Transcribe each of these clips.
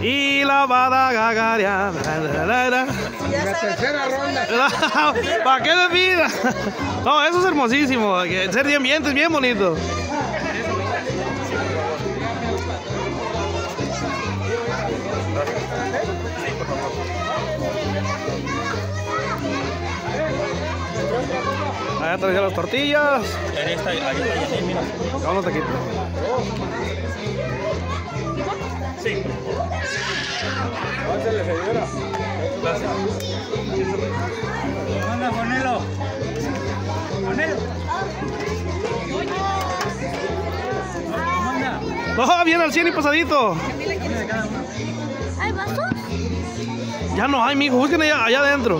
Y la bada gagaria. La tercera ronda. ¿Para qué me pida? No, eso es hermosísimo. Ser de ambiente es bien bonito. Allá traje las tortillas. Ahí está, ahí está, mira. Vámonos aquí. Sí. Pásale, señora. Anda, ponelo. Ponelo. Anda. Oh, bien al 100 y pasadito. ¿Hay vasos? Ya no hay, mijo. Busquen allá, allá adentro.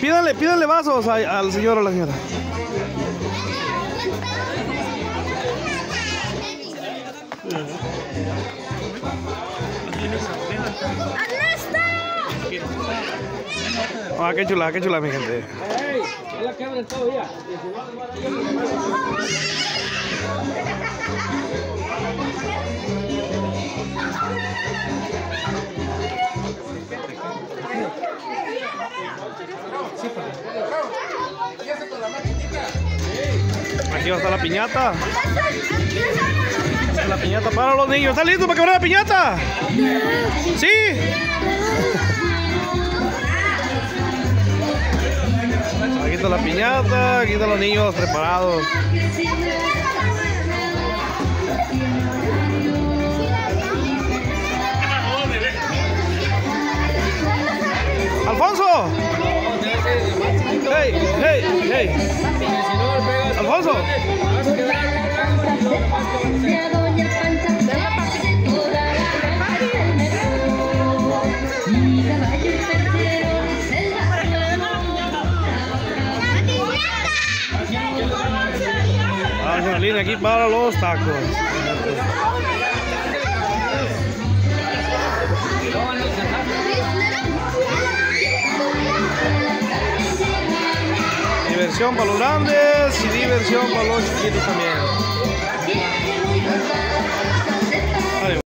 Pídanle, pídanle vasos a- al señor o a la señora. Ah, qué chula, qué chula, mi gente. Aquí va a estar la piñata. La piñata para los niños. ¿Están listos para quebrar la piñata? ¿Sí? Aquí está la piñata, aquí están los niños preparados. ¡Alfonso! ¡Hey, hey, hey! ¡Alfonso! Vamos a salir aquí para los tacos. Diversión para los grandes y diversión para los chiquitos también.